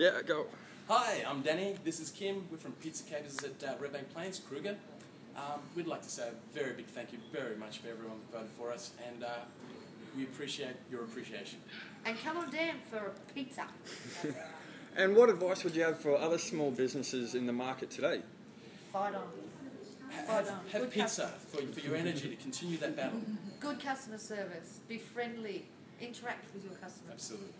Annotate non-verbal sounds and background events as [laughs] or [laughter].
Yeah, go. Hi, I'm Danny. This is Kim. We're from Pizza Capers at uh, Red Bank Plains, Kruger. Um, we'd like to say a very big thank you very much for everyone who voted for us, and uh, we appreciate your appreciation. And come on down for pizza. [laughs] And what advice would you have for other small businesses in the market today? Fight on. Fight Have, on. have pizza for, for your energy to continue that battle. Good customer service. Be friendly. Interact with your customers. Absolutely.